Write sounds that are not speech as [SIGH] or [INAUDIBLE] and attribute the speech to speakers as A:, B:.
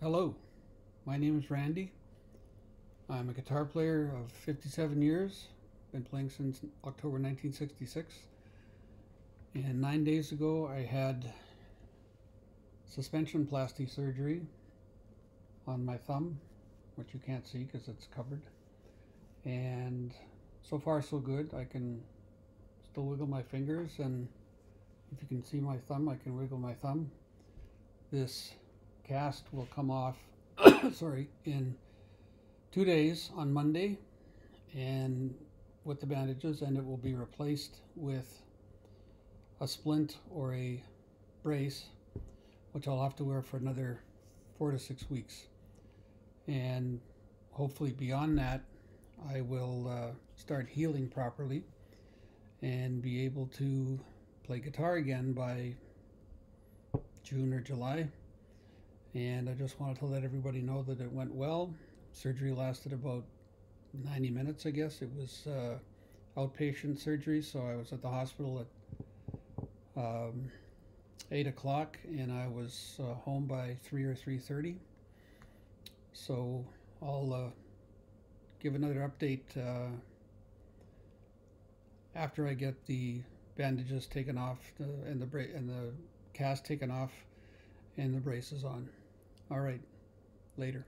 A: Hello, my name is Randy. I'm a guitar player of 57 years, been playing since October 1966. And nine days ago, I had suspensionplasty surgery on my thumb, which you can't see because it's covered. And so far, so good. I can still wiggle my fingers, and if you can see my thumb, I can wiggle my thumb. This cast will come off, [COUGHS] sorry, in two days on Monday, and with the bandages, and it will be replaced with a splint or a brace, which I'll have to wear for another four to six weeks. And hopefully, beyond that, I will uh, start healing properly and be able to play guitar again by June or July. And I just wanted to let everybody know that it went well. Surgery lasted about 90 minutes, I guess. It was uh, outpatient surgery, so I was at the hospital at um, 8 o'clock, and I was uh, home by 3 or 3.30. So I'll uh, give another update uh, after I get the bandages taken off and the and the cast taken off and the braces on. All right, later.